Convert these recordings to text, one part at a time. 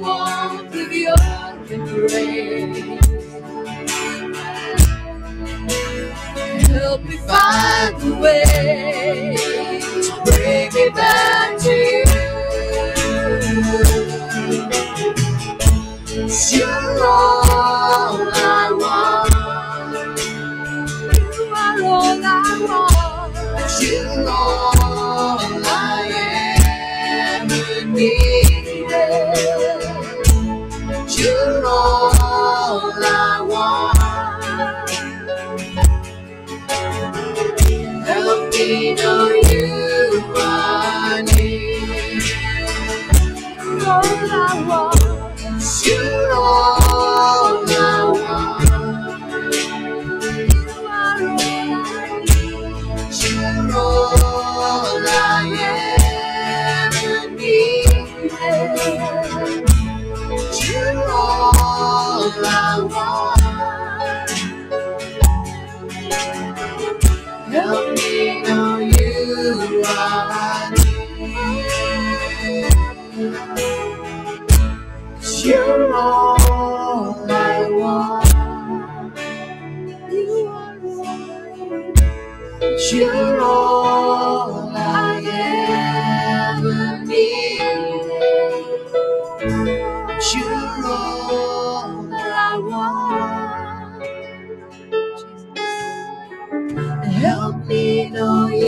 warmth of your embrace. Help me find the way bring me back to you. It's your own. 让我心乱。You're all I want. You are all. I ever. You're all I want. Help me know you.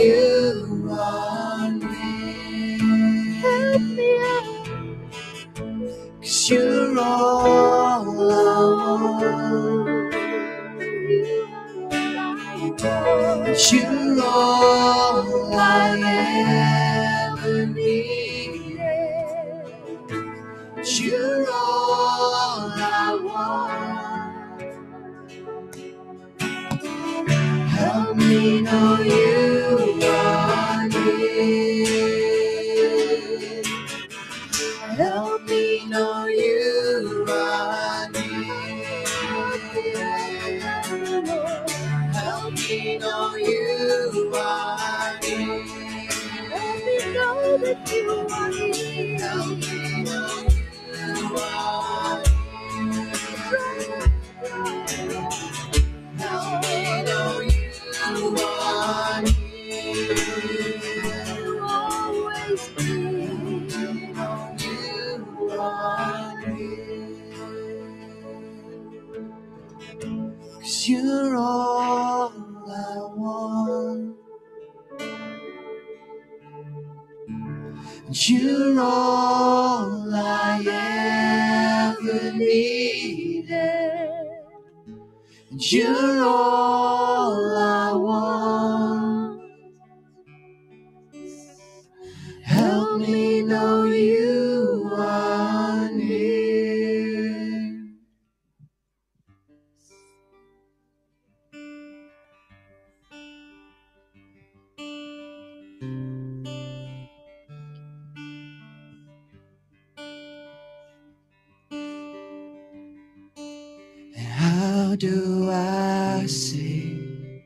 do I sing?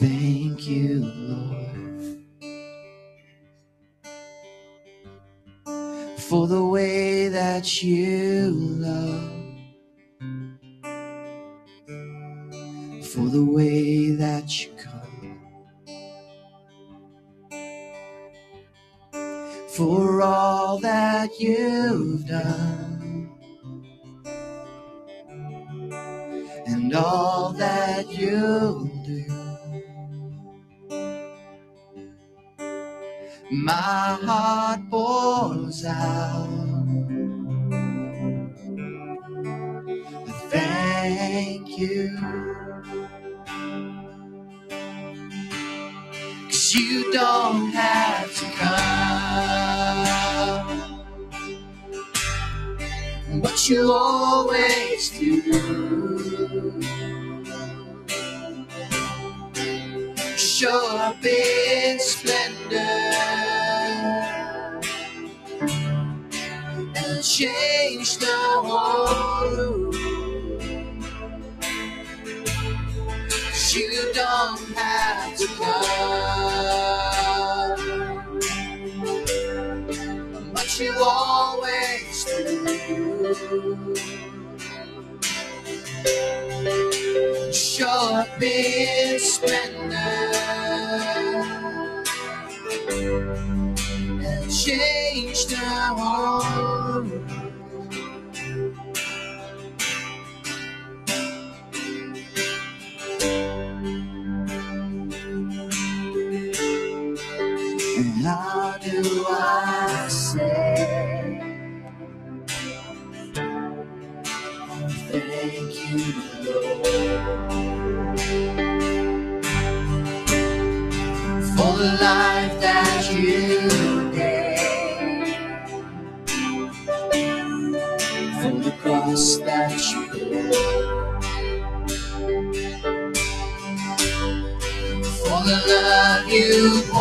Thank you, Lord, for the way that you love. For the way that you come, for all that you've done. Always do. Show up in splendor and change the whole you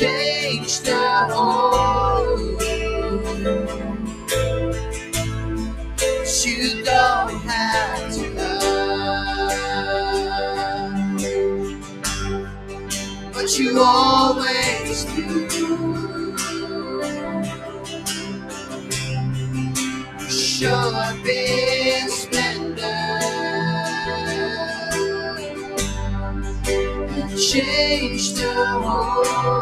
change the whole. You don't have to run, but you always do. Show up in splendor and change the world.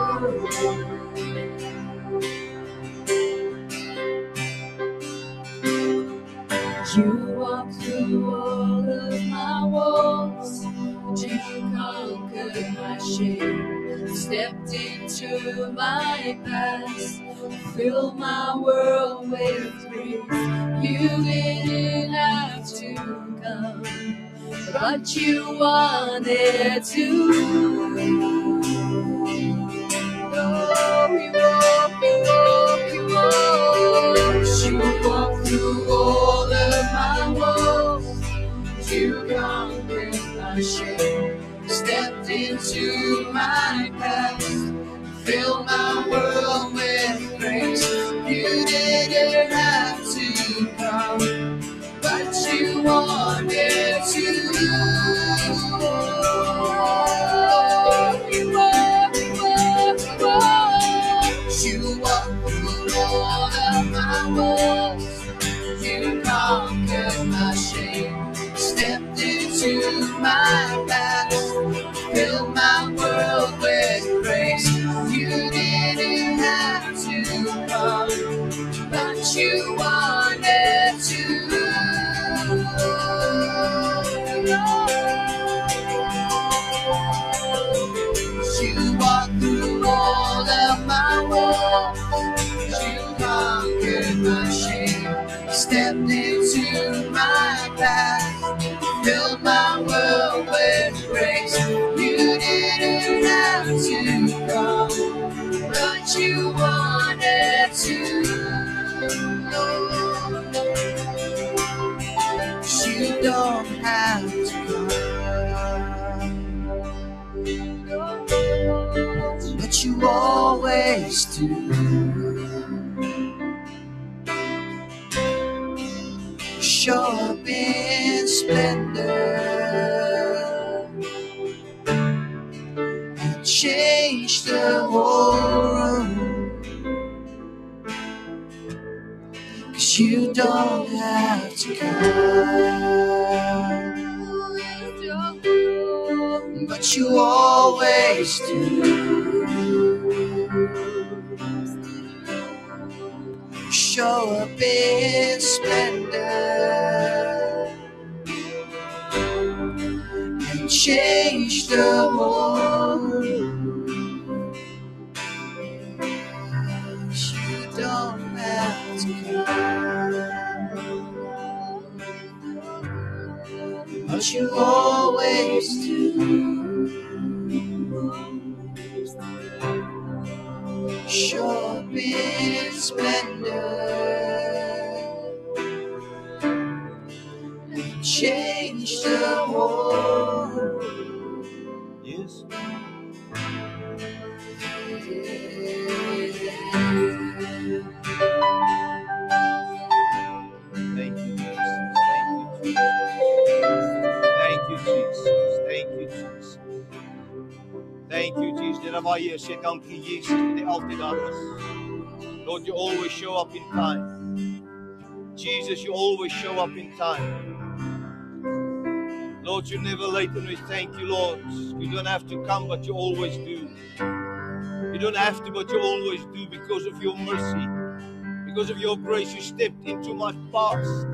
My past. Filled my world with grace. You didn't have to come, but you wanted to. Oh. You walk through all of my walls. You conquered my shame. Stepped into my past. Filled my world with grace. You didn't have splendor and change the whole room. Cause you don't have to come, but you always do. Show up in splendor change the world. You don't have to but you always do. Waar jy Jesus daar. Lord, you always show up in time. Jesus, you always show up in time. Lord, you're never late, and we thank you, Lord. You don't have to come, but you always do. You don't have to, but you always do because of your mercy, because of your grace. You stepped into my past.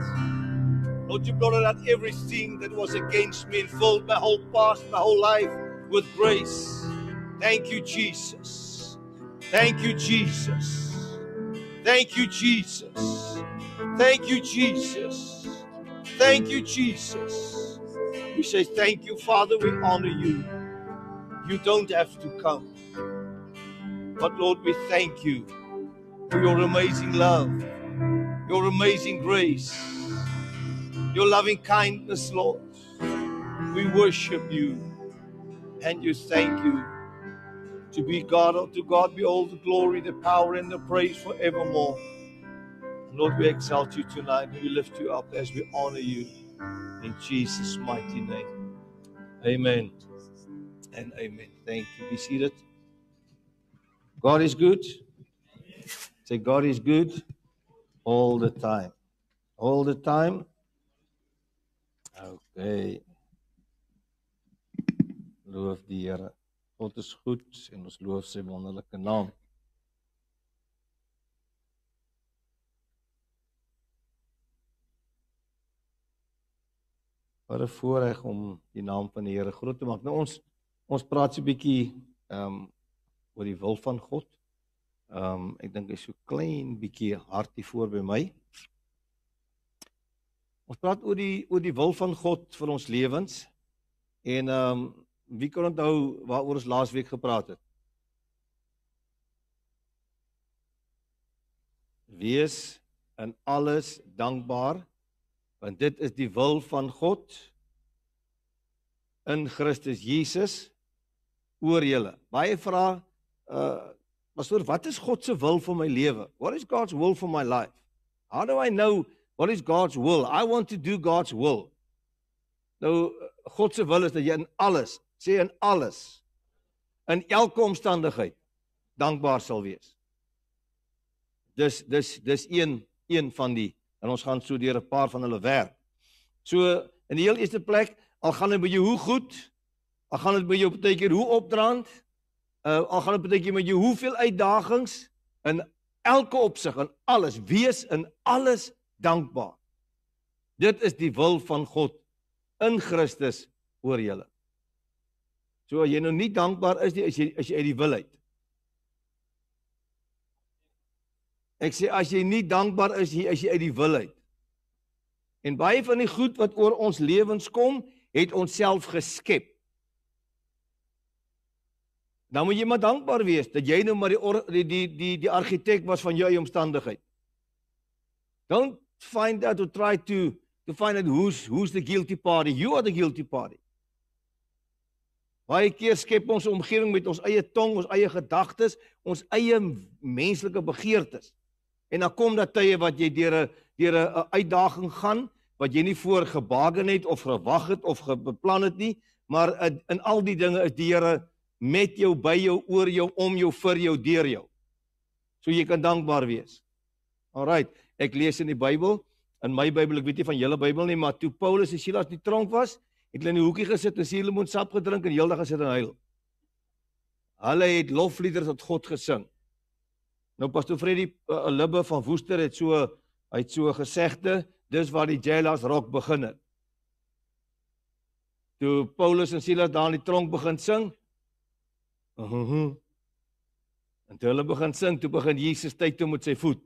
Lord, you blotted out everything that was against me and filled my whole past, my whole life with grace. Thank you, Jesus. Thank you, Jesus. Thank you, Jesus. Thank you, Jesus. Thank you, Jesus. We say thank you, Father. We honor you. You don't have to come. But Lord, we thank you for your amazing love, your amazing grace, your loving kindness, Lord. We worship you and you thank you. To be God, to God be all the glory, the power, and the praise forevermore. Lord, we exalt you tonight and we lift you up as we honor you in Jesus' mighty name. Amen and amen. Thank you. Be seated. God is good. Say, God is good all the time. All the time. Okay. Loof die. God is goed en ons loof sy wonderlike naam. Wat 'n voorreg om die naam van die Here groot te maak. Nou ons ons praat so 'n bietjie ehm um, oor die wil van God. Ehm um, ek dink hy's so klein bietjie hard hier voor by my. Ons praat oor die oor die wil van God vir ons lewens. En ehm um, wie kan onthou waaroor ons laasweek gepraat het? Wees in alles dankbaar want dit is die wil van God in Christus Jesus oor julle. Baie vra uh pastoor, wat is God se wil vir my lewe? What is God's will for my life? How do I know what is God's will? I want to do God's will. Nou God se wil is dat jy in alles, sê in alles, in elke omstandigheid dankbaar sal wees. Dis dis dis een een van die en ons gaan so deur 'n paar van hulle werk. So in die heel eerste plek, al gaan dit by jou hoe goed, al gaan dit by jou baie keer hoe opdraand, uh, al gaan dit baie keer met jou hoeveel uitdagings in elke opsig en alles, wees in alles dankbaar. Dit is die wil van God in Christus oor julle. So as jy nou nie dankbaar is nie, as jy as jy uit die wil uit. Ek sê as jy nie dankbaar is nie, as jy uit die wil uit. En baie van die goed wat oor ons lewens kom, het ons self geskep. Dan moet jy maar dankbaar wees dat jy nou maar die or, die die die, die argitek was van jou eie omstandigheid. Don't find out to try to to find out who's who's the guilty party. You are the guilty party. Baie keer skep ons omgewing met ons eie tong, ons eie gedagtes, ons eie menslike begeertes. En dan kom daar tye wat jy deur 'n deur 'n uitdaging gaan wat jy nie voor gebaken het of gewag het of beplan het nie, maar in, al die dinge is die Here met jou, by jou, oor jou, om jou, vir jou, deur jou. So jy kan dankbaar wees. Alraight, ek lees in die Bybel, in my Bybel, ek weet nie van julle Bybel nie, maar toe Paulus en Silas in die tronk was, het hulle in die hoekie gesit en suurlemoensap gedrink en heeldag gesit en huil. Hulle het lofliedere tot God gesing. Nou pastoor Freddy uh, Libbe van Woester het so hy het so gesegde, dis waar die jailers rock begin het. Toe Paulus en Silas daar in die tronk begin sing. Uh -huh. En toe hulle begin sing, toe begin Jesus tyd toe met sy voet.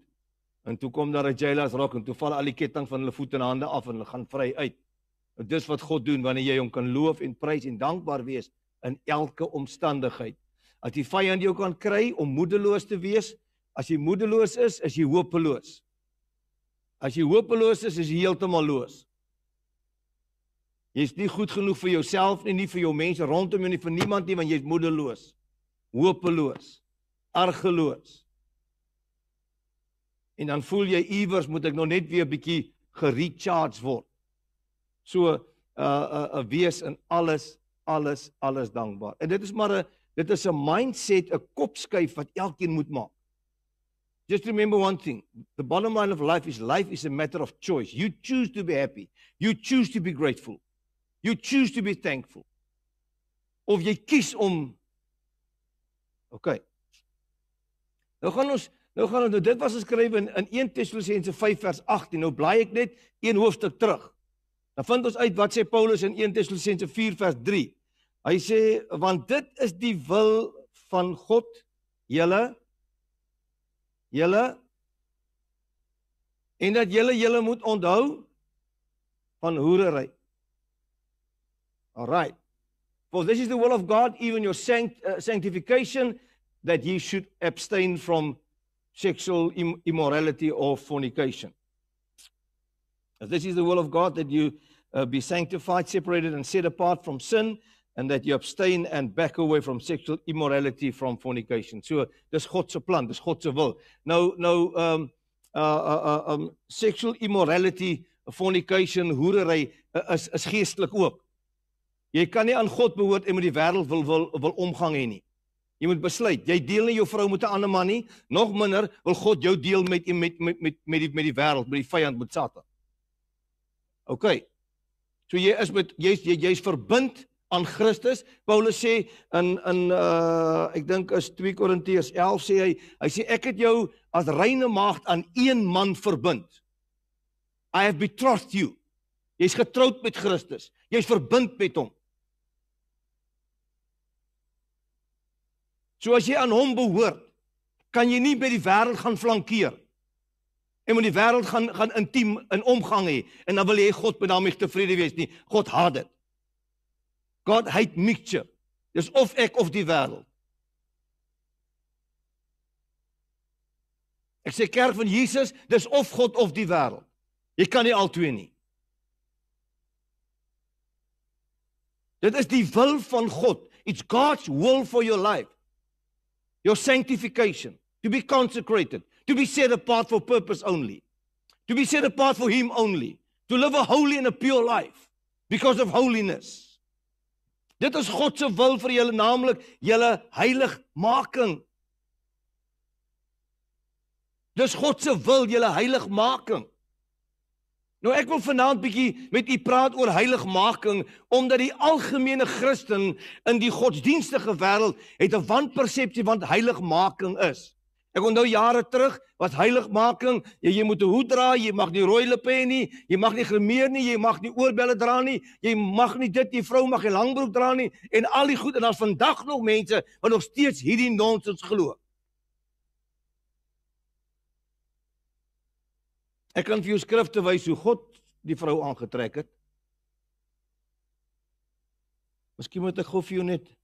En toe kom daar 'n jailers rock en toe val al die ketting van hulle voete en hande af en hulle gaan vry uit. En dis wat God doen wanneer jy hom kan loof en prys en dankbaar wees in elke omstandigheid. As die vyand jou kan kry om moedeloos te wees, as jy moedeloos is, is jy hopeloos. As jy hopeloos is, is jy heeltemal loos. Jy's nie goed genoeg vir jouself nie, nie vir jou mense rondom jou nie, vir niemand nie, want jy's moedeloos, hopeloos, argeloos. En dan voel jy iewers moet ek nog net weer 'n bietjie gerecharge word. So 'n uh, 'n uh, wees in alles alles alles dankbaar. En dit is maar 'n dit is 'n mindset, 'n kopskuif wat elkeen moet maak. Just remember one thing. The bottom line of life is life is a matter of choice. You choose to be happy. You choose to be grateful. You choose to be thankful. Of jy kies om OK. Nou gaan ons nou gaan ons nou dit was geskryf in in 1 Tessalonisense 5 vers 18. Nou bly ek net een hoofstuk terug. Dan vind ons uit wat sê Paulus in 1 Tessalonisense 4 vers 3. Hy sê want dit is die wil van God julle julle en dat julle julle moet onthou van hoerery. Alright. For this is the will of God even your sanct, uh, sanctification that ye should abstain from sexual Im immorality or fornication. As this is the will of God that you uh, be sanctified, separated and set apart from sin and that you abstain and back away from sexual immorality from fornication. So dis God se plan, dis God se wil. Nou nou um uh uh, uh um sexual immorality, fornication, hoerery uh, is is geestelik ook. Jy kan nie aan God behoort en met die wêreld wil wil wil omgang hê nie. Jy moet besluit, jy deel nie jou vrou met 'n ander man nie, nog minder wil God jou deel met met met met met die met die wêreld, met die vyand, met Satan. OK. So jy is met jy's jy's verbind aan Christus. Paulus sê in in uh ek dink is 2 Korintiërs 11 sê hy hy sê ek het jou as reine maagd aan een man verbind. I have betrothed you. Jy's getroud met Christus. Jy's verbind met hom. So as jy aan hom behoort, kan jy nie by die wêreld gaan flankeer. En met die wêreld gaan gaan intiem in omgang hê en dan wil jy God met daarmee tevrede wees nie. God haat dit. God hate mixture. Dis of ek of die wêreld. Ek sê kerk van Jesus, dis of God of die wêreld. Jy kan nie albei nie. Dit is die wil van God. It's God's will for your life. Your sanctification, to be consecrated, to be set apart for purpose only. To be set apart for him only. To live a holy and a pure life because of holiness. Dit is God se wil vir julle naamlik julle heiligmaking. Dis God se wil julle heiligmaking. Nou ek wil vanaand bietjie met u praat oor heiligmaking omdat die algemene Christen in die godsdienstige wêreld het 'n wanpersepsie van heiligmaking is. Ek onthou jare terug was heiligmaking, jy, jy moet 'n hoed dra, jy mag nie rooi lippe hê nie, jy mag nie grimeer nie, jy mag nie oorbelle dra nie, jy mag nie dit, die vrou mag nie langbroek dra nie en al die goed en daar's vandag nog mense wat nog steeds hierdie nonsens glo. Ek kan vir jou skrifte wys hoe God die vrou aangetrek het. Miskien moet ek gou vir jou net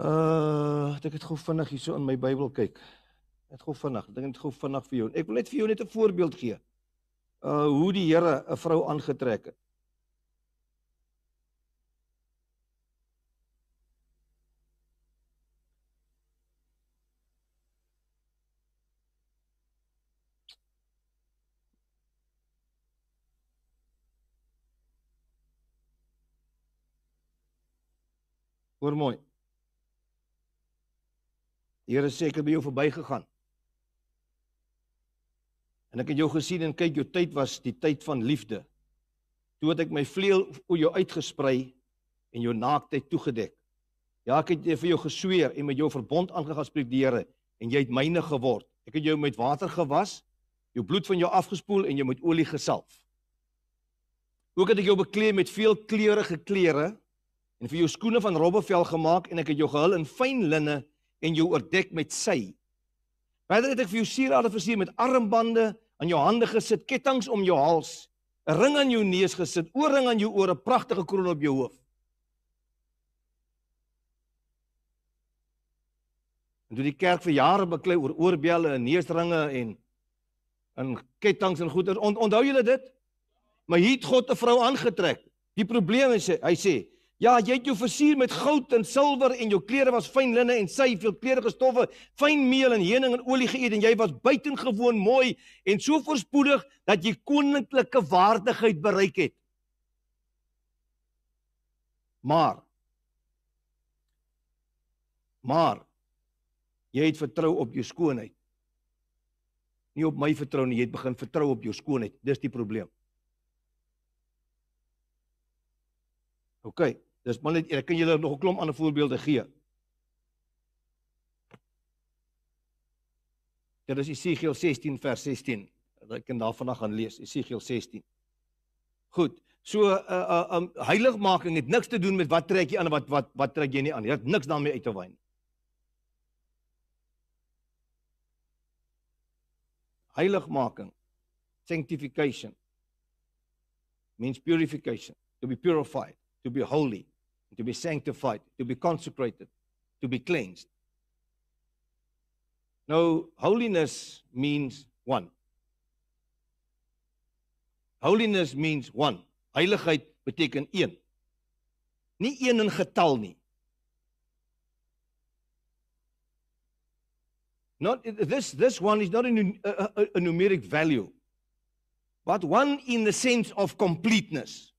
Uh, ek het gou vinnig hierso in my Bybel kyk. Net gou vinnig. Ek dink net gou vinnig vir jou. Ek wil net vir jou net 'n voorbeeld gee. Uh hoe die Here 'n vrou aangetrek het. Hoor mooi. Die Here sê ek het by jou verbygegaan. En ek het jou gesien en kyk jou tyd was die tyd van liefde. Toe het ek my vleuel oor jou uitgesprei en jou naaktheid toegedek. Ja, ek het vir jou gesweer en met jou verbond aangegaan spreek die Here en jy het myne geword. Ek het jou met water gewas, jou bloed van jou afgespoel en jou met olie gesalf. Ook het ek jou bekleed met veel kleurige klere en vir jou skoene van robbevel gemaak en ek het jou gehul in fyn linne en jou oordek met sy. Verder het ek vir jou sierade versier met armbande aan jou hande gesit, kettinge om jou hals 'n ring aan jou neus gesit, oorring aan jou ore, 'n pragtige kroon op jou hoof. En toe die kerk vir jare beklei oor oorbelle en neusringe en en kettinge en goeder, on, onthou julle dit? Maar hier het God 'n vrou aangetrek. Die probleem is hy sê, Ja, jy het jou versier met goud en silwer en jou klere was fyn linne en sy veel kleurige stowwe, fyn meel en heuning en olie geëet en jy was buitengewoon mooi en so voorspoedig dat jy koninklike waardigheid bereik het. Maar maar jy het vertrou op jou skoonheid. Nie op my vertrou nie, jy het begin vertrou op jou skoonheid. Dis die probleem. OK. Dis maar net ek kan julle nog 'n klomp ander voorbeelde gee. Dit is Esegiel 16 vers 16. Ek kan daar vanaand gaan lees, Esegiel 16. Goed. So 'n uh, 'n uh, um, heiligmaking het niks te doen met wat trek jy aan wat wat wat trek jy nie aan. Jy het niks daarmee uit te wyn. Heiligmaking sanctification means purification to be purified to be holy to be sanctified, to be consecrated, to be cleansed. Now, holiness means one. Holiness means one. Heiligheid beteken een. Nie een in getal nie. Not this this one is not a, a, a numeric value, but one in the sense of completeness.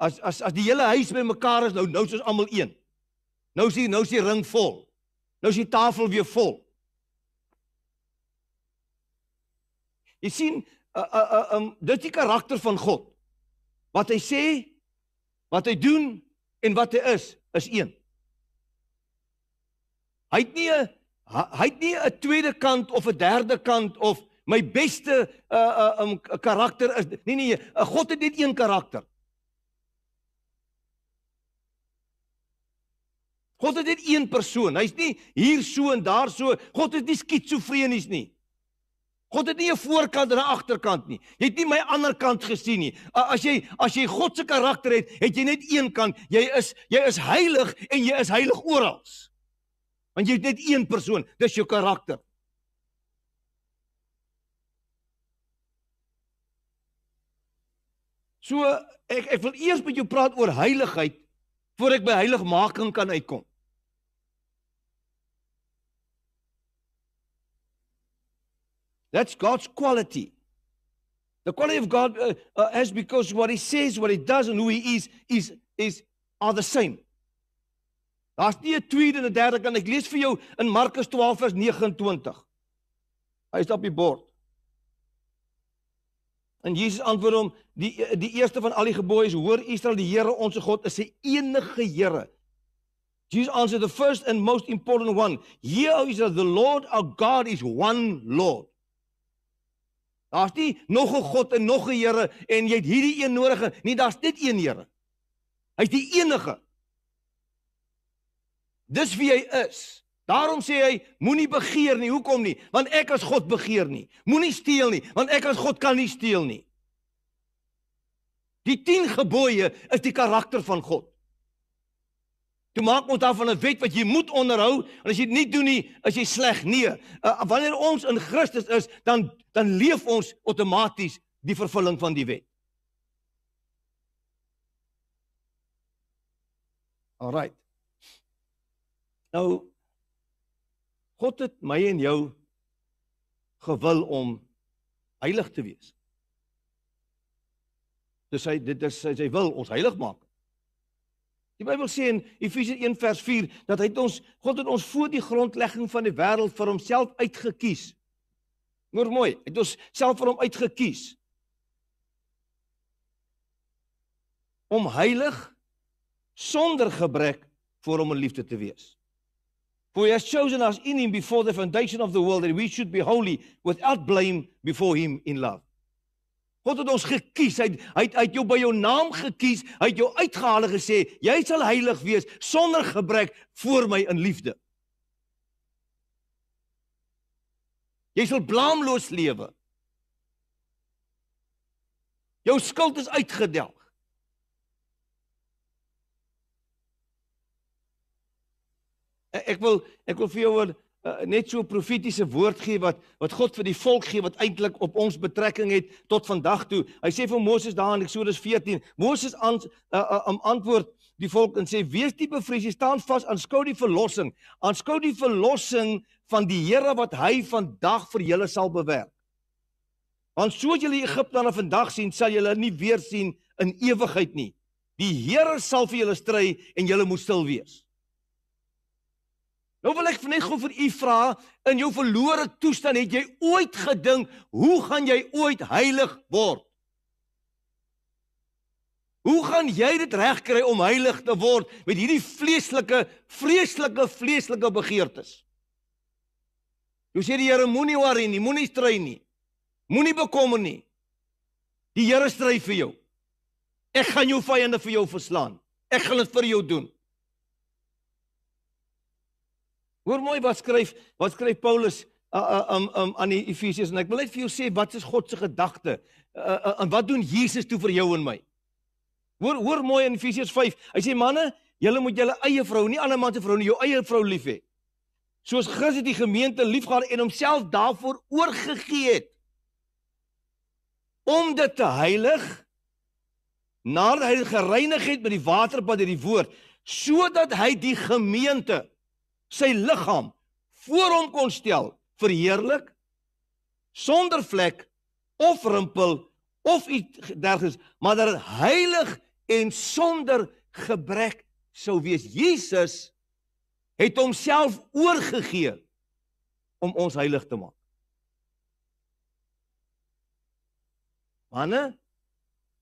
As as as die hele huis bymekaar is nou nou is ons almal een. Nou is die nou is die ring vol. Nou is die tafel weer vol. Jy sien, uh uh uh um dit is die karakter van God. Wat hy sê, wat hy doen en wat hy is, is een. Hy het nie 'n hy het nie 'n tweede kant of 'n derde kant of my beste uh uh um karakter is nee nee, God het net een karakter. God het net een persoon. Hy's nie hier so en daar so. God is nie skitsofrenies nie. God het nie 'n voorkant en 'n agterkant nie. Jy het nie my ander kant gesien nie. As jy as jy God se karakter het, het jy net een kant. Jy is jy is heilig en jy is heilig oral. Want jy het net een persoon. Dis jou karakter. So ek ek wil eers met jou praat oor heiligheid voor ek by heiligmaking kan uitkom. That's God's quality. The quality of God uh, uh, as because what he says, what he does and who he is is is are the same. Daar's nie 'n tweede en 'n derde kan ek lees vir jou in Markus 12 vers 29. Hy is op die bord. En Jesus antwoord hom: "Die die eerste van al die gebooies, hoor Israel, die Here ons God is 'n enige Here." Jesus answered the first and most important one. Hear, O Israel, the Lord our God is one Lord. Daar's nie nog 'n God en nog 'n Here en jy het hierdie een nodig nie, daar's net een Here. Hy's die enige. Dis wie hy is. Daarom sê hy moenie begeer nie. Hoekom nie? Want ek as God begeer nie. Moenie steel nie, want ek as God kan nie steel nie. Die 10 gebooie is die karakter van God. Toe maak ons daarvan 'n wet wat jy moet onderhou en as jy dit nie doen nie, is jy sleg. Nee, uh, wanneer ons in Christus is, dan dan leef ons outomaties die vervulling van die wet. Alrite. Nou God het my en jou gewil om heilig te wees. Dis hy dit is sy wil ons heilig maak. Die Bybel sê in Efesiërs 1 vers 4 dat hy het ons God het ons voor die grondlegging van die wêreld vir homself uitgekies. Hoor mooi, het ons self vir hom uitgekies. Om heilig sonder gebrek voor hom in liefde te wees. For he has chosen us in him before the foundation of the world that we should be holy without blame before him in love. God het ons gekies. Hy hy het uit jou by jou naam gekies. Hy het jou uitgehaal en gesê, jy sal heilig wees sonder gebrek voor my in liefde. Jy sal blaamloos lewe. Jou skuld is uitgedelg. Ek wil ek wil vir jou 'n uh, net so profetiese woord gee wat wat God vir die volk gee wat eintlik op ons betrekking het tot vandag toe. Hy sê vir Moses daar in Eksodus 14, Moses aan uh, uh, um, antwoord die volk en sê wees nie bevrees, jy staan vas, aanskou die verlossing, aanskou die verlossing van die Here wat hy vandag vir julle sal bewerk. Want soos julle Egiptene vandag sien, sal julle nie weer sien in ewigheid nie. Die Here sal vir julle stry en julle moet stil wees. Nou wil ek net gou vir u vra, in jou verlore toestand het jy ooit gedink, hoe gaan jy ooit heilig word? Hoe gaan jy dit regkry om heilig te word met hierdie vleeslike, vreeslike, vleeslike begeertes? Jy sê die Here moenie worry nie, moenie stry nie. Moenie bekommer nie. Die Here stry vir jou. Ek gaan jou vyande vir jou verslaan. Ek gaan dit vir jou doen. Hoor mooi wat skryf, wat skryf Paulus uh, uh, um, um, aan die Efesiërs en ek wil net vir jou sê wat is God se gedagte? Uh, uh, en wat doen Jesus toe vir jou en my? Hoor hoor mooi in Efesiërs 5. Hy sê manne, julle moet julle eie vrou, nie ander man se vrou nie, jou eie vrou lief hê. Soos Christus die gemeente liefgehad en homself daarvoor oorgegee het om dit te heilig nadat hy gereinig het met die waterbad deur die woord sodat hy die gemeente sy liggaam voor hom kon stel verheerlik sonder vlek of rimpel of iets dergeliks maar dat dit heilig en sonder gebrek sou wees Jesus het homself oorgegee om ons heilig te maak Manne,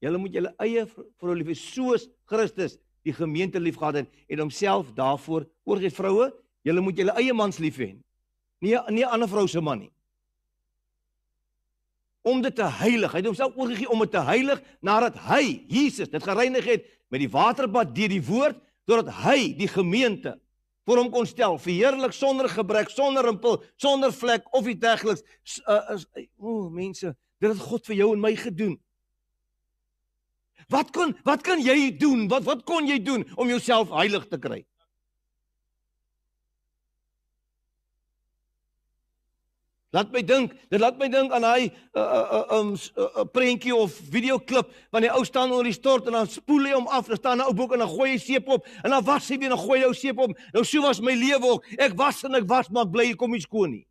julle moet julle eie vrou lief hê soos Christus die gemeente liefgehad het en homself daarvoor oorgee. Vroue, julle moet julle eie mans lief hê. Nie nie 'n ander vrou se man nie. Om dit te heilig. Hy het homself oorgegee om dit te heilig nadat hy, Jesus, dit gereinig het met die waterbad deur die woord, sodat hy die gemeente voor hom kon stel, verheerlik sonder gebrek, sonder rimpel, sonder vlek of iets dergeliks. Uh, uh, o, uh, mense, Dit het God vir jou en my gedoen. Wat kon wat kan jy doen? Wat wat kon jy doen om jouself heilig te kry? Laat my dink, dit laat my dink aan hy 'n uh, 'n uh, 'n um, uh, uh, prentjie of videoklip van die ou staan onder die stort en dan spoel hy hom af, dan staan 'n ou boek en dan gooi hy seep op en dan was hy weer dan gooi ou seep op. Nou so was my lewe ook. Ek was en ek was maar bly kom nie skoon nie.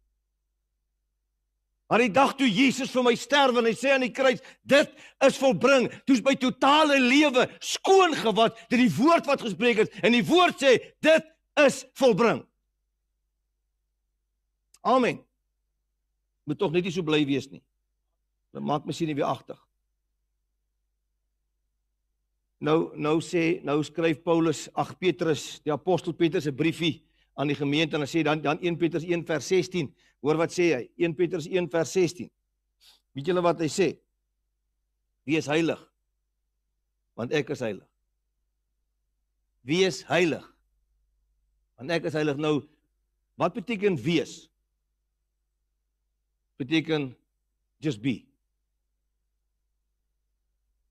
Maar die dag toe Jesus vir my sterf en hy sê aan die kruis, dit is volbring. Toe's my totale lewe skoon gewat deur die woord wat gespreek is en die woord sê dit is volbring. Amen. Moet tog net nie so bly wees nie. Dit maak my sien nie weer agtig. Nou nou sê nou skryf Paulus, ag Petrus, die apostel Petrus se briefie aan die gemeente en hy sê dan dan 1 Petrus 1 vers 16 Hoor wat sê hy? 1 Petrus 1 vers 16. Weet julle wat hy sê? Wees heilig. Want ek is heilig. Wees heilig. Want ek is heilig. Nou wat beteken wees? Beteken just be.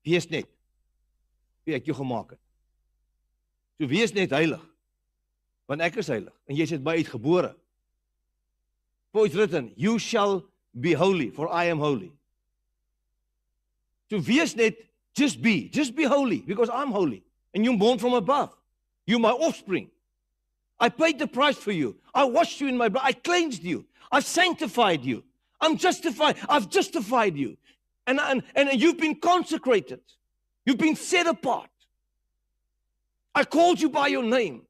Wees net wie ek jou gemaak het. So wees net heilig. Want ek is heilig en jy is by uitgebore. For it's written, you shall be holy, for I am holy. So wees net, just be, just be holy, because I'm holy. And you're born from above. You're my offspring. I paid the price for you. I washed you in my blood. I cleansed you. I sanctified you. I'm justified. I've justified you. And, and, and you've been consecrated. You've been set apart. I called you by your name.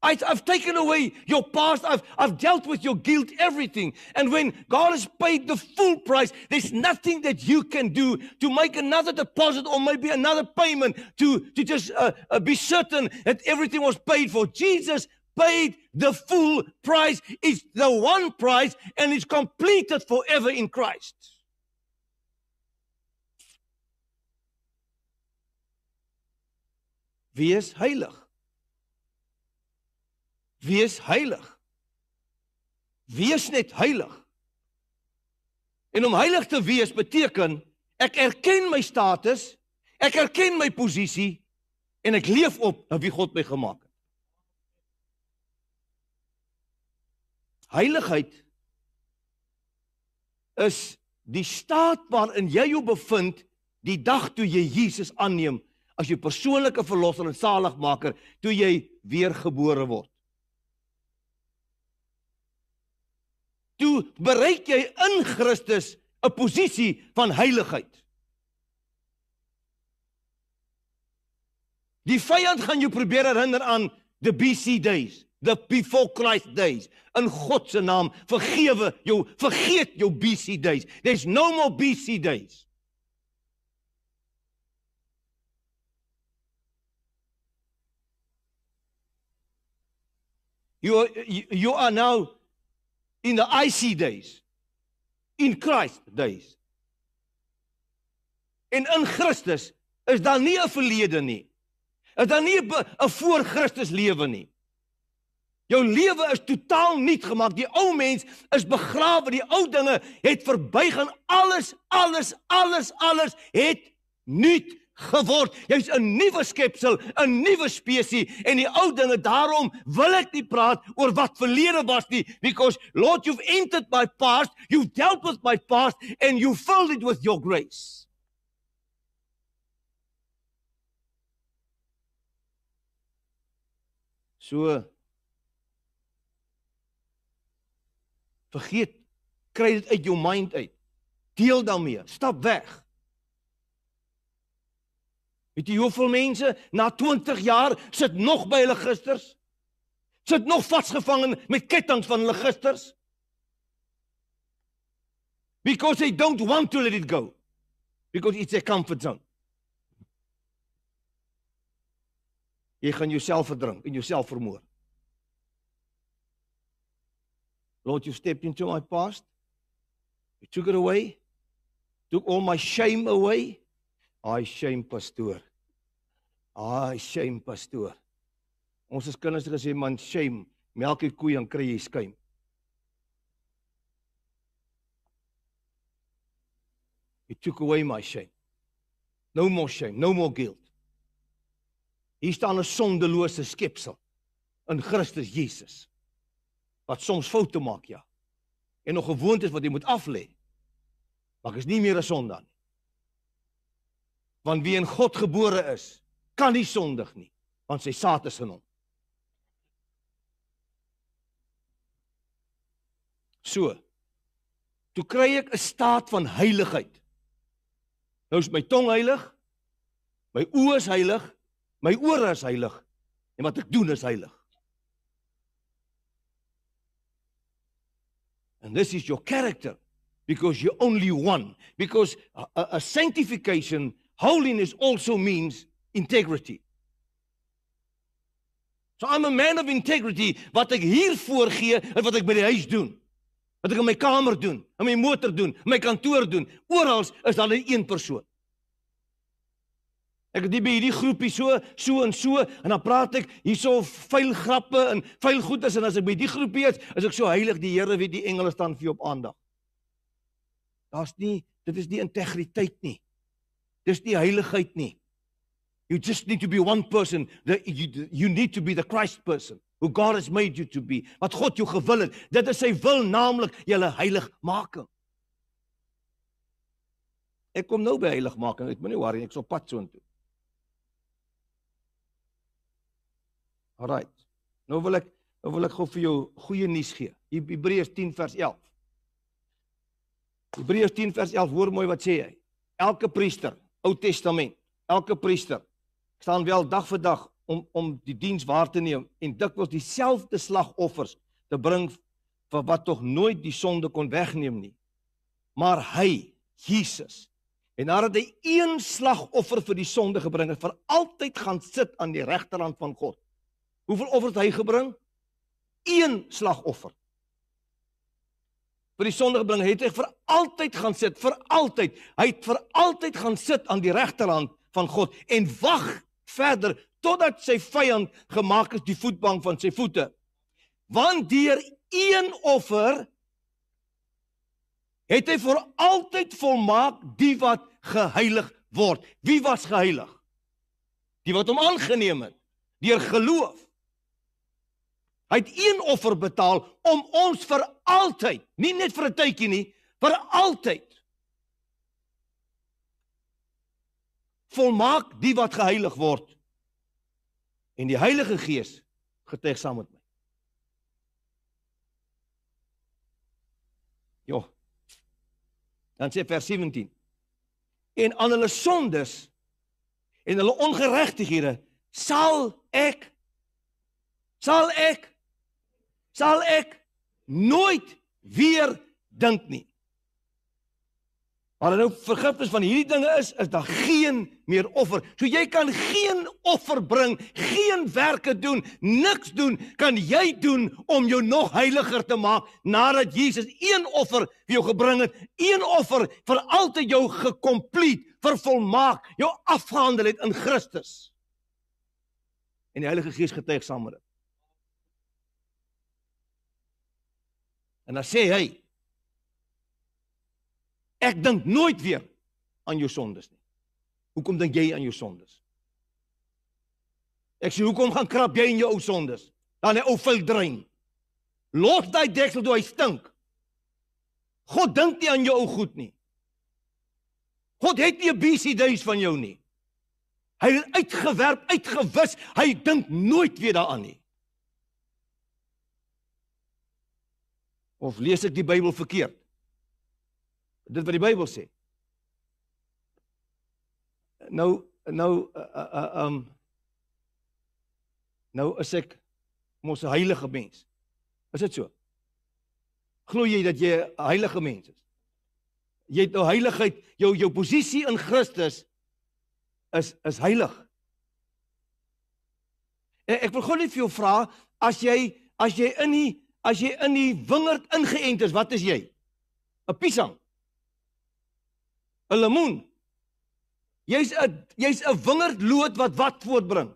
I, have taken away your past. I've, I've dealt with your guilt, everything. And when God has paid the full price, there's nothing that you can do to make another deposit or maybe another payment to, to just uh, uh, be certain that everything was paid for. Jesus paid the full price. It's the one price and it's completed forever in Christ. Wees heilig. Wees heilig. Wees net heilig. En om heilig te wees beteken Ek erken my status, ek erken my posisie en ek leef op na wie God my gemaak het. Heiligheid is die staat waarin jy jou bevind die dag toe jy Jesus aanneem as jou persoonlike verlosser en saligmaker toe jy weergebore word. Toe bereik jy in Christus 'n posisie van heiligheid. Die vyand gaan jou probeer herinner aan the BC days, the before Christ days. In God se naam, vergewe jou, vergeet jou BC days. There's no more BC days. You are, you are now in the IC days. In Christ days. En in Christus is daar nie 'n verlede nie. Is daar nie 'n voor Christus lewe nie. Jou lewe is totaal nuut gemaak. Die ou mens is begrawe. Die ou dinge het verbygaan. Alles, alles, alles, alles het nuut geword. Jy's 'n nuwe skepsel, 'n nuwe spesies en die ou dinge daarom wil ek nie praat oor wat verlede was nie because Lord you've entered my past, you've dealt with my past and you filled it with your grace. So vergeet kry dit uit jou mind uit. Deel daarmee. Stap weg. Weet jy hoeveel mense na 20 jaar sit nog by hulle gisters? Sit nog vasgevang met kettinge van hulle gisters? Because they don't want to let it go. Because it's a comfort zone. Jy gaan jouself verdrink en jouself vermoor. Lord, you stepped into my past. You took it away. Took all my shame away. I shame pastoor. Ai, shame pastoor. Ons as kinders het gesê man shame, melk die koei en kry jy skuim. He took away my shame. No more shame, no more guilt. Hier staan 'n sondelose skepsel in Christus Jesus. Wat soms foute maak, ja. En nog gewoontes wat jy moet aflê. Maar is nie meer 'n sondaar nie. Want wie in God gebore is, kan nie sondig nie want sy saad is in hom. So. Toe kry ek 'n staat van heiligheid. Nou is my tong heilig. My oë is heilig. My ore is heilig. En wat ek doen is heilig. And this is your character because you're only one because a, a, a sanctification holiness also means integrity. So I'm a man of integrity wat ek hier voorgee en wat ek by die huis doen. Wat ek in my kamer doen, in my motor doen, in my kantoor doen, oral is daar net een persoon. Ek het by hierdie groepie so so en so en dan praat ek hierso vuil grappe en vuil goedes en as ek by die groepie is, is ek so heilig die Here weet die engele staan vir jou op aandag. Daar's nie dit is nie integriteit nie. Dis nie heiligheid nie. You just need to be one person. The, you, you need to be the Christ person who God has made you to be. Wat God jou gewil het. Dit is sy wil naamlik julle heilig maak. Ek kom nou by heilig maak. Ek moenie worry, ek's op pad soontoe. Alright. Nou wil ek nou wil ek gou vir jou goeie nuus gee. Hebreërs 10 vers 11. Hebreërs 10 vers 11 hoor mooi wat sê hy. Elke priester, Ou Testament, elke priester staan wel dag vir dag om om die diens waar te neem en dikwels dieselfde slagoffers te bring vir wat tog nooit die sonde kon wegneem nie. Maar hy, Jesus, en nadat hy een slagoffer vir die sonde gebring het, vir altyd gaan sit aan die regterhand van God. Hoeveel offers het hy gebring? Een slagoffer. Vir die sonde gebring het hy vir altyd gaan sit, vir altyd. Hy het vir altyd gaan sit aan die regterhand van God en wag verder totdat sy vyand gemaak is die voetbank van sy voete. Want deur een offer het hy vir altyd volmaak die wat geheilig word. Wie was geheilig? Die wat hom aangeneem het deur geloof. Hy het een offer betaal om ons vir altyd, nie net vir 'n tydjie nie, vir altyd volmaak die wat geheilig word. En die Heilige Gees getuig saam met my. Jo. Dan sê vers 17. En aan hulle sondes en hulle ongeregtighede sal ek sal ek sal ek nooit weer dink nie. Maar nou vergifnis van hierdie dinge is is daar geen meer offer. So jy kan geen offer bring, geen werke doen, niks doen kan jy doen om jou nog heiliger te maak nadat Jesus een offer vir jou gebring het, een offer vir altyd jou gekompleet, vervolmaak, jou afgehandel het in Christus. En die Heilige Gees getuig saam met dit. En dan sê hy Ek dink nooit weer aan jou sondes nie. Hoekom dink jy aan jou sondes? Ek sê hoekom gaan krap jy in jou ou sondes? Dan 'n ou vuil drein. Los daai deksel toe hy stink. God dink nie aan jou ou goed nie. God het nie 'n busy days van jou nie. Hy het uitgewerp, uitgewis. Hy dink nooit weer daaraan nie. Of lees ek die Bybel verkeerd? Dit wat die Bybel sê. Nou nou uh, uh, um nou is ek mos 'n heilige mens. Is dit so? Glo jy dat jy 'n heilige mens is? Jy het nou heiligheid, jou jou posisie in Christus is is heilig. En ek wil gou net vir jou vra, as jy as jy in die as jy in die wingerd ingeënt is, wat is jy? 'n Piesang. 'n lemoen. Jy's 'n jy's 'n wingerdloot wat wat voortbring.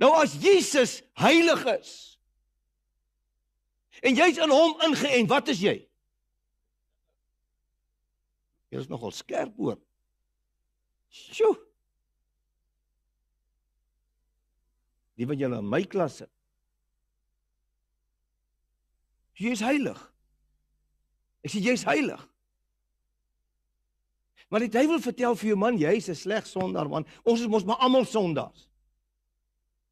Nou as Jesus heilig is en jy's in hom ingeënt, wat is jy? Jy is nogal skerp hoor. Sjoe. Die wat julle in my klas sit. Jy's heilig. Ek sê jy's heilig. Maar die duiwel vertel vir jou man, jy's 'n sleg sondaar man. Ons is mos maar almal sondaars.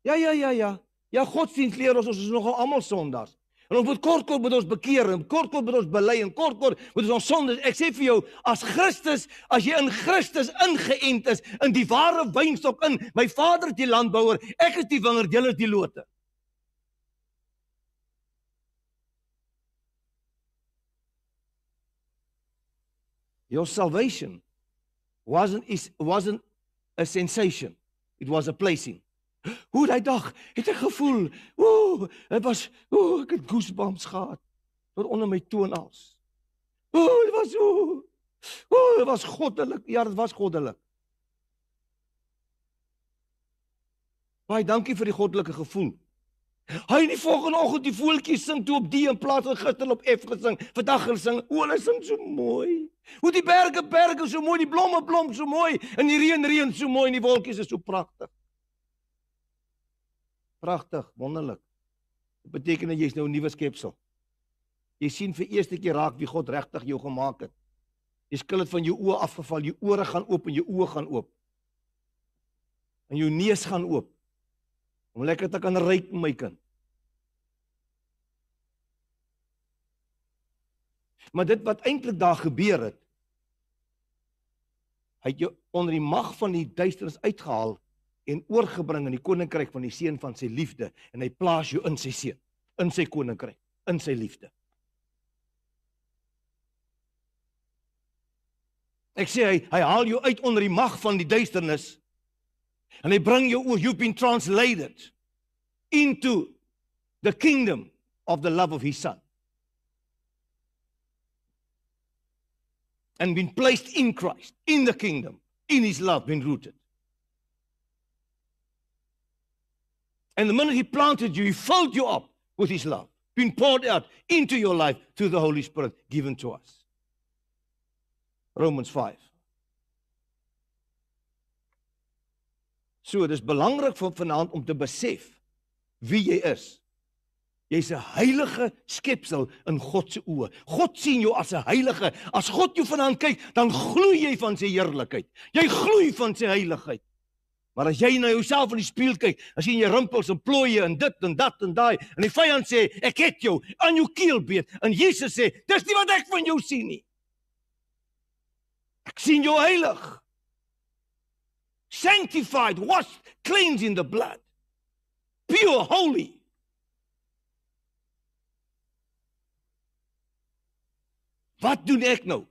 Ja ja ja ja. Ja Godsdienst leer ons ons is nogal almal sondaars. En ons moet kort kort met ons bekeer en kort kort met ons bely en kort kort met ons sondes. Ek sê vir jou, as Christus, as jy in Christus ingeënt is, in die ware wynstok in, my Vader is die landbouer, ek is die wingerd, julle is die lote. Your salvation wasn't is wasn't a sensation. It was a placing. Hoe daai dag het ek gevoel ooh dit was ooh ek het goosebumps gehad. Tot onder my toonels ooh dit was ooh ooh dit was goddelik. Ja dit was goddelik. Baie dankie vir die goddelike gevoel Hy in die volgende oggend die voeltjies sing toe op D in plaas van gister op F gesing. Vandag gesing, o, hulle sing so mooi. Hoe die berge berge so mooi, die blomme blom so mooi, en die reën reën so mooi en die wolkies is so pragtig. Pragtig, wonderlik. Dit beteken dat jy's nou 'n nuwe skepsel. Jy sien vir eerste keer raak wie God regtig jou gemaak het. Die skil het van jou oë afgeval, jou ore gaan oop en jou oë gaan oop. En jou neus gaan oop om lekker te kan ryk my kind. Maar dit wat eintlik daar gebeur het, hy het jou onder die mag van die duisternis uitgehaal en oorgebring in die koninkryk van die seun van sy liefde en hy plaas jou in sy seun, in sy koninkryk, in sy liefde. Ek sê hy hy haal jou uit onder die mag van die duisternis And they bring you, oh, you've been translated into the kingdom of the love of his son. And been placed in Christ, in the kingdom, in his love, been rooted. And the minute he planted you, he filled you up with his love, been poured out into your life through the Holy Spirit given to us. Romans 5. So, dis belangrik vir vanaand om te besef wie jy is. Jy's 'n heilige skepsel in God se oë. God sien jou as 'n heilige. As God jou vanaand kyk, dan gloei jy van sy heerlikheid. Jy gloei van sy heiligheid. Maar as jy na jouself in die spieël kyk, as jy in jou rimpels en plooie en dit en dat en daai en die vyand sê ek het jou aan jou keel beet en Jesus sê dis nie wat ek van jou sien nie. Ek sien jou heilig. Sanctified, washed, cleansed in the blood. Pure, holy. Wat doen ek nou?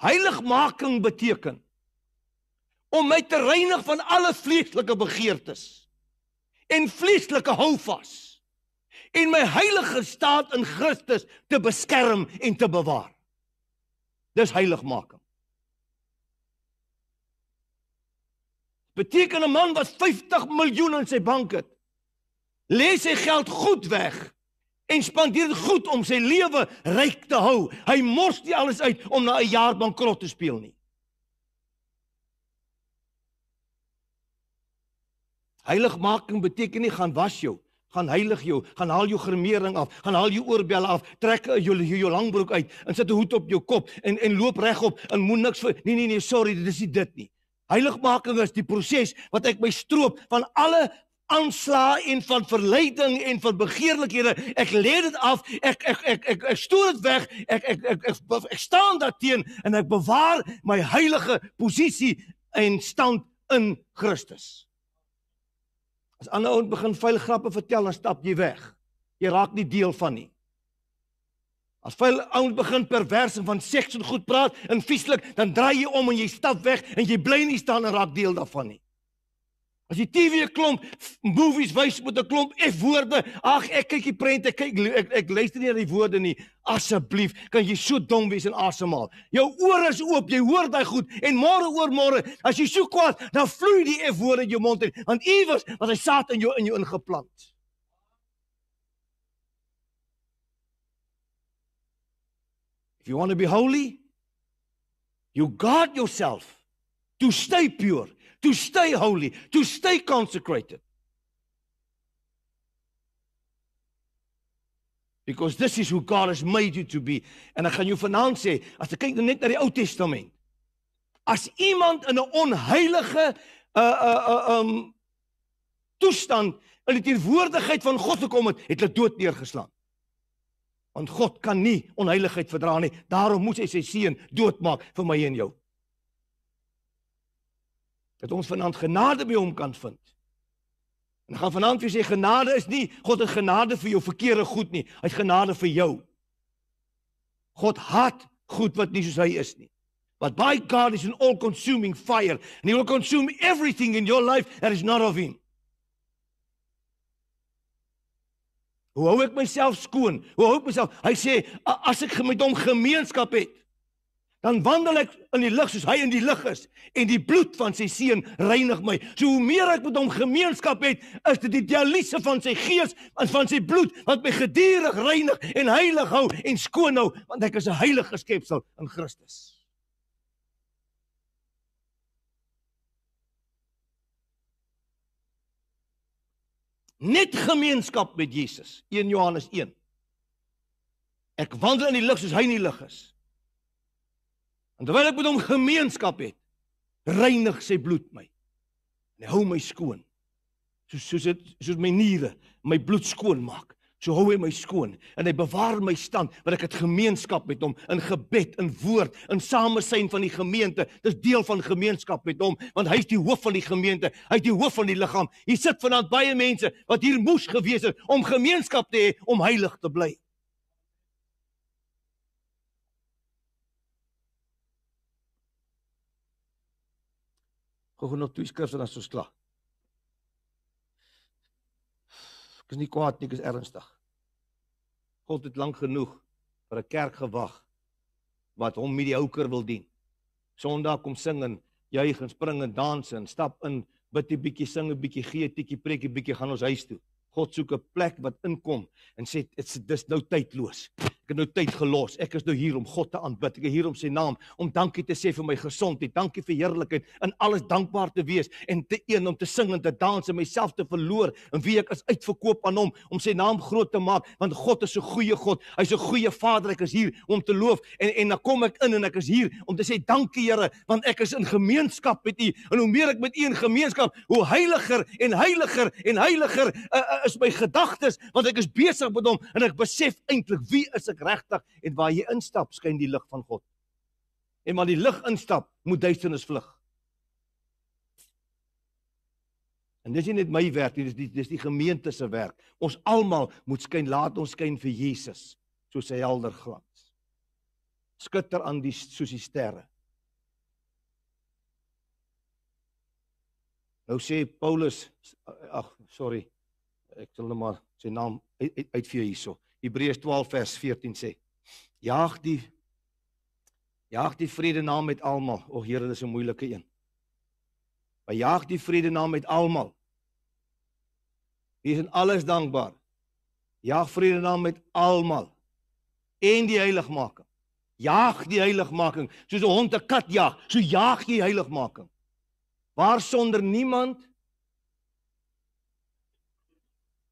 Heiligmaking beteken om my te reinig van alle vleeslike begeertes en vleeslike houvas en my heilige staat in Christus te beskerm en te bewaar. Dis heiligmaking. Beteken 'n man wat 50 miljoen in sy bank het, lê sy geld goed weg en spandeer dit goed om sy lewe ryk te hou. Hy mors nie alles uit om na 'n jaar bankrot te speel nie. Heiligmaking beteken nie gaan was jou, gaan heilig jou, gaan haal jou gremering af, gaan haal jou oorbelle af, trek jou jou, jou langbroek uit en sit 'n hoed op jou kop en en loop regop en moet niks vir Nee nee nee, sorry, dit is nie dit nie. Heiligmaking is die proses wat ek my stroop van alle aansla en van verleiding en van begeerlikhede. Ek lê dit af. Ek ek ek ek, ek stoor dit weg. Ek ek ek ek, ek, ek staan daarteen en ek bewaar my heilige posisie en stand in Christus. As ander ouens begin vuil grappe vertel, dan stap jy weg. Jy raak nie deel van nie. As vuil ouens begin pervers en van seks en goed praat en vieslik, dan draai jy om en jy stap weg en jy bly nie staan en raak deel daarvan nie. As jy TV 'n klomp movies wys met 'n klomp F-woorde, ag ek kyk die prent, ek kyk ek, ek luister nie na die woorde nie. Asseblief, kan jy so dom wees en asemhaal? Jou ore is oop, jy hoor daai goed en môre oor môre, as jy so kwaad, dan vloei die F-woorde in jou mond uit, want iewers was hy saad in jou in jou ingeplant. If you want to be holy, you guard yourself to stay pure to stay holy, to stay consecrated. Because this is who God has made you to be. En ek gaan jou vanaand sê, as ek kyk net na die Ou Testament. As iemand in 'n onheilige uh uh uh um toestand in die teenwoordigheid van God gekom het, het hulle dood neergeslaan. Want God kan nie onheiligheid verdra nie. Daarom moes hy sy seun doodmaak vir my en jou dat ons vanaand genade by hom kan vind. En gaan vanaand vir sê genade is nie God het genade vir jou verkeerde goed nie. Hy het genade vir jou. God haat goed wat nie soos hy is nie. But by God is an all-consuming fire and he will consume everything in your life that is not of him. Hoe hou ek myself skoon? Hoe hou ek myself? Hy sê as ek met hom gemeenskap het, dan wandel ek in die lig soos hy in die lig is en die bloed van sy seun reinig my. So hoe meer ek met hom gemeenskap het, is dit die dialyse van sy gees en van sy bloed wat my gedurig reinig en heilig hou en skoon hou want ek is 'n heilige skepsel in Christus. Net gemeenskap met Jesus. 1 Johannes 1. Ek wandel in die lig soos hy in die lig is. En terwyl ek met hom gemeenskap het, reinig sy bloed my. En hy hou my skoon. Soos soos dit soos my niere my bloed skoon maak. So hou hy my skoon en hy bewaar my stand want ek het gemeenskap met hom in gebed, in woord, in samesyn van die gemeente. Dis deel van gemeenskap met hom want hy is die hoof van die gemeente. Hy is die hoof van die liggaam. Hier sit vanaand baie mense wat hier moes gewees het om gemeenskap te hê, om heilig te bly. Gou nog twee skrifte dan soos klaar. Ek is nie kwaad nie, ek is ernstig. God het lank genoeg vir 'n kerk gewag wat hom houker wil dien. Sondag kom sing en juig en spring en dans en stap in, bid 'n bietjie, sing 'n bietjie, gee 'n tikkie preek 'n bietjie gaan ons huis toe. God soek 'n plek wat inkom en sê dit's dis nou tydloos. Ek het nou tyd gelos. Ek is nou hier om God te aanbid. Ek is hier om sy naam, om dankie te sê vir my gesondheid, dankie vir heerlikheid en alles dankbaar te wees en te een om te sing en te dans en myself te verloor en wie ek is uitverkoop aan hom om sy naam groot te maak want God is 'n goeie God. Hy's 'n goeie Vader. Ek is hier om te loof en en dan kom ek in en ek is hier om te sê dankie Here want ek is in gemeenskap met U en hoe meer ek met U in gemeenskap, hoe heiliger en heiliger en heiliger uh, uh, is my gedagtes want ek is besig met hom en ek besef eintlik wie is ek ek regtig en waar jy instap skyn die lig van God. En maar die lig instap, moet duisternis vlug. En dis nie net my werk nie, dis die dis die gemeente se werk. Ons almal moet skyn, laat ons skyn vir Jesus soos sy helder glans. Skitter aan die soos die sterre. Nou sê Paulus ag sorry ek sal net maar sy naam uit, uit, uit vir hierso. Hebreërs 12 vers 14 sê: Jaag die jaag die vrede na met almal. O Here, dis 'n moeilike een. Maar jaag die vrede na met almal. Wees in alles dankbaar. Jaag vrede na met almal. En die heiligmaking. Jaag die heiligmaking soos 'n hond 'n kat jag, so jaag jy heiligmaking. Waar sonder niemand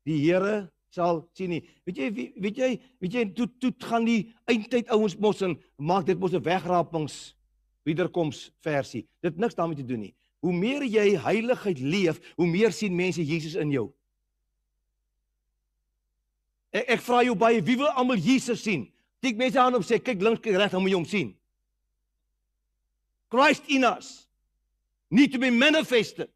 die Here sal sien nie. Weet jy weet jy weet jy toe toe gaan die eindtyd ouens mos en maak dit mos 'n wegrapings wederkoms versie. Dit niks daarmee te doen nie. Hoe meer jy heiligheid leef, hoe meer sien mense Jesus in jou. Ek, ek vra jou baie, wie wil almal Jesus sien? Kyk mense aan hom sê kyk links kyk reg, dan moet jy hom sien. Christ in us need to be manifested.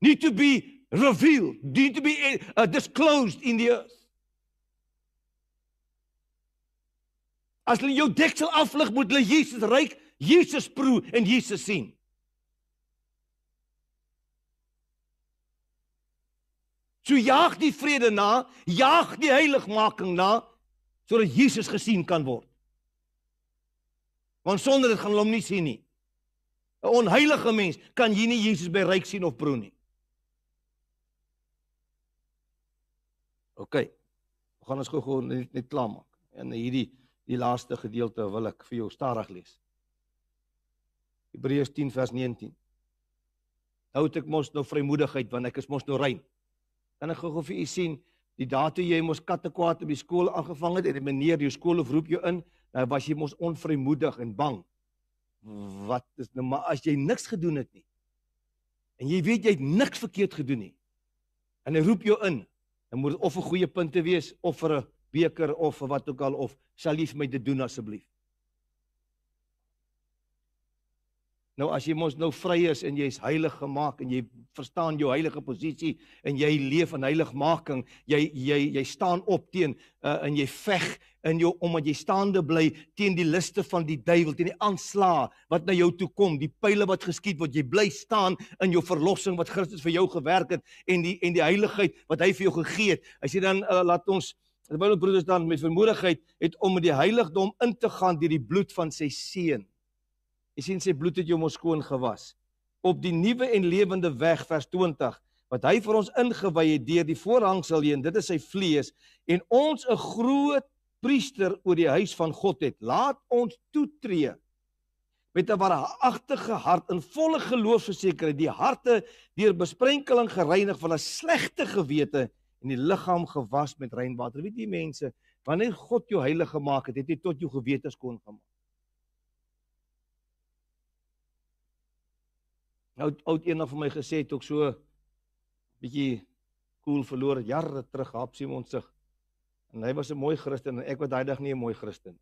Need to be revealed, need to be uh, disclosed in the earth. As hulle jou deksel aflig, moet hulle Jesus ryk, Jesus proe en Jesus sien. So jaag die vrede na, jaag die heiligmaking na sodat Jesus gesien kan word. Want sonder dit gaan hulle hom nie sien nie. 'n Onheilige mens kan hier nie Jesus by ryk sien of proe nie. OK. Ons gaan ons gou-gou net, net klaar maak. En hierdie die laaste gedeelte wil ek vir jou stadig lees. Hebreërs 10 vers 19. Nou het ek mos nou vrymoedigheid want ek is mos nou rein. Kan ek gou-gou vir u sien die dae toe jy mos katte kwaad op die skool aangevang het en die meneer jou skool of roep jou in, nou was jy mos onvrymoedig en bang. Wat is nou maar as jy niks gedoen het nie. En jy weet jy het niks verkeerd gedoen nie. En hy roep jou in dan moet dit of 'n goeie punte wees of vir 'n beker of vir wat ook al of sal vir my dit doen asseblief. Nou as jy mos nou vry is en jy's heilig gemaak en jy verstaan jou heilige posisie en jy leef in heiligmaking, jy jy jy staan op teen uh, en jy veg in jou omdat jy staande bly teen die liste van die duiwel, teen die aanslag wat na jou toe kom, die pile wat geskiet word, jy bly staan in jou verlossing wat Christus vir jou gewerk het en die en die heiligheid wat hy vir jou gegee het. As jy dan uh, laat ons die Bybel broeders dan met vermoedigheid het om met die heiligdom in te gaan deur die bloed van sy seun Jy sien sy bloed het jou mos skoon gewas. Op die nuwe en lewende weg vers 20 wat hy vir ons ingewy het deur die voorhangsel heen, dit is sy vlees en ons 'n groot priester oor die huis van God het. Laat ons toetree met 'n waaragtige hart in volle geloofsekerheid, die harte deur besprenkeling gereinig van 'n slegte gewete en die liggaam gewas met rein water. Weet jy mense, wanneer God jou heilig gemaak het, het hy tot jou gewete skoon gemaak. Oud oud eendag vir my gesê het ook so bietjie cool verloor jare terug Hap Simon sig. En hy was 'n mooi Christen en ek was daai dag nie 'n mooi Christen.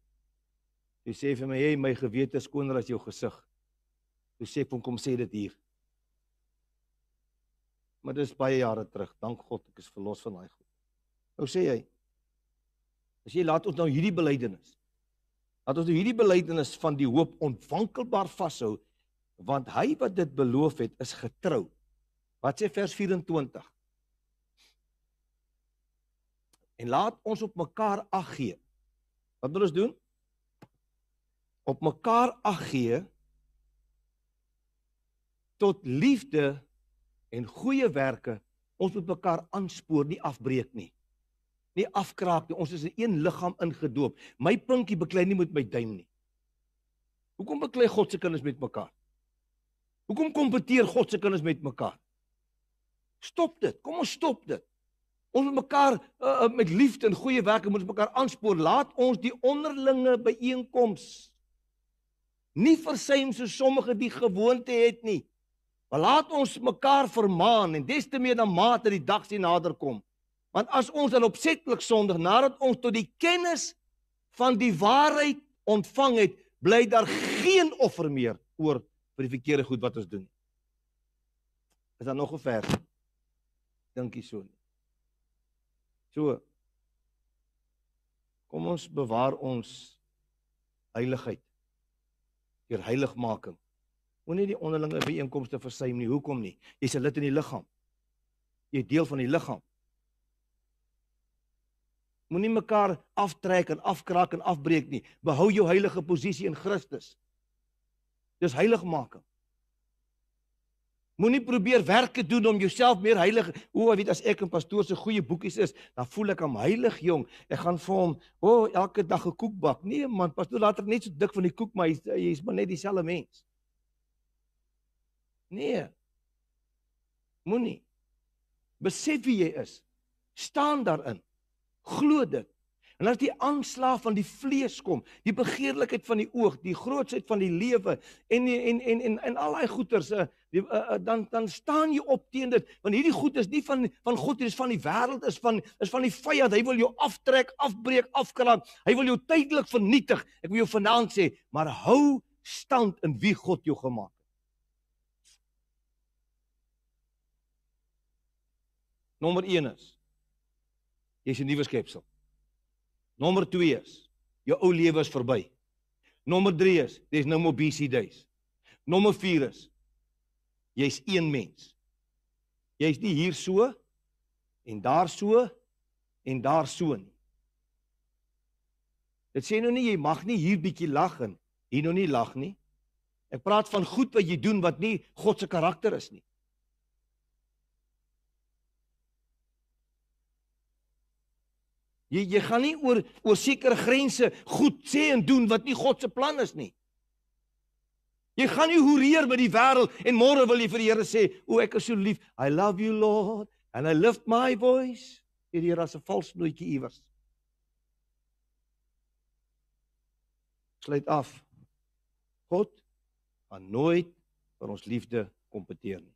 Hy sê vir my, "Hey, my gewete is skoner as jou gesig." Hy sê, "Kom kom sê dit hier." Maar dis baie jare terug. Dank God ek is verlos van daai goed. Nou sê hy, as jy laat ons nou hierdie belydenis. Laat ons nou hierdie belydenis van die hoop ontwankelbaar vashou want hy wat dit beloof het is getrou. Wat sê vers 24? En laat ons op mekaar ag gee. Wat moet ons doen? Op mekaar ag gee tot liefde en goeie werke. Ons moet mekaar aanspoor, nie afbreek nie. nie afkraak nie. Ons is in een liggaam ingedoop. My pinkie beklei nie met my duim nie. Hoekom beklei God se kinders met mekaar? Hoekom kompeteer God se kinders met mekaar? Stop dit. Kom ons stop dit. Ons moet mekaar uh, met liefde en goeie werke moet ons mekaar aanspoor. Laat ons die onderlinge byeenkoms nie versuim so sommige die gewoonte het nie. Maar laat ons mekaar vermaan en des te meer na mate die dag sien nader kom. Want as ons dan opsetlik sondig nadat ons tot die kennis van die waarheid ontvang het, bly daar geen offer meer oor vir die verkeerde goed wat ons doen. Is daar nog 'n vers? Dink jy so nie? So kom ons bewaar ons heiligheid deur heiligmaking. Moenie die onderlinge byeenkomste versuim nie. Hoekom nie? Jy's 'n lid in die liggaam. Jy's deel van die liggaam. Moenie mekaar aftrek en afkraak en afbreek nie. Behou jou heilige posisie in Christus. Dis heiligmaking. Moenie probeer werke doen om jouself meer heilig. O, weet as ek 'n pastoor se goeie boekies is, dan voel ek hom heilig, jong. Ek gaan vir hom, o, oh, elke dag 'n koek bak. Nee man, pastoor laat ek net so dik van die koek, maar hy's hy's maar net dieselfde mens. Nee. Moenie. Besef wie jy is. Staan daarin. Glo dit. En as die aanslag van die vlees kom, die begeerlikheid van die oog, die grootsheid van die lewe en en en en en al daai goeters, die, uh, uh, dan dan staan jy op teen dit, want hierdie goed is nie van van God, dit is van die wêreld, is van is van die vyand. Hy wil jou aftrek, afbreek, afkraak. Hy wil jou tydelik vernietig. Ek wil jou vanaand sê, maar hou stand in wie God jou gemaak het. Nommer 1 is jy's 'n nuwe skepsel. Nommer 2 is jou ou lewe is verby. Nommer 3 is there's no more BC days. Nommer 4 is jy's een mens. Jy's nie hier so en daar so en daar so nie. Dit sê nou nie jy mag nie hier bietjie lag en hier nou nie lag nie. Ek praat van goed wat jy doen wat nie God se karakter is nie. Jy jy gaan nie oor oor sekere grense goed sê en doen wat nie God se plan is nie. Jy gaan nie hoereer met die wêreld en môre wil jy vir die Here sê, "O ek is so lief. I love you Lord and I lift my voice." Hierdie is 'n vals nootjie iewers. Sluit af. God gaan nooit vir ons liefde kompeteer nie.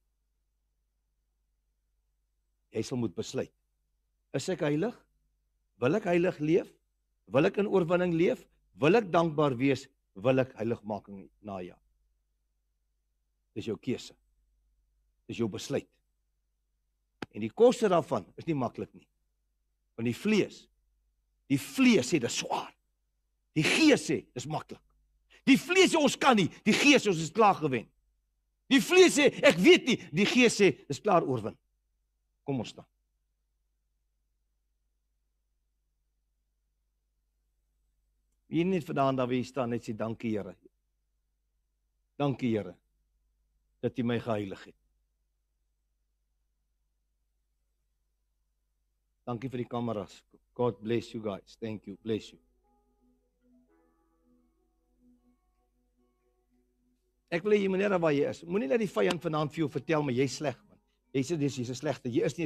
Jy sal moet besluit. Is ek heilig? Wil ek heilig leef? Wil ek in oorwinning leef? Wil ek dankbaar wees? Wil ek heiligmaking najag? Dis jou keuse. Dis jou besluit. En die koste daarvan is nie maklik nie. Want die vlees, die vlees sê dit is swaar. Die gees sê dis maklik. Die vlees sê ons kan nie, die gees ons is klaar gewen. Die vlees sê ek weet nie, die gees sê dis klaar oorwin. Kom ons staan. Wie net vandaan daar wie staan net sê dankie Here. Dankie Here dat U my geheilig het. Dankie vir die kameras. God bless you guys. Thank you. Bless you. Ek wil hê jy moet net waar jy is. Moenie dat die vyand vanaand vir jou vertel maar jy's sleg man. Jy sê dis jy's 'n slegte. Jy is nie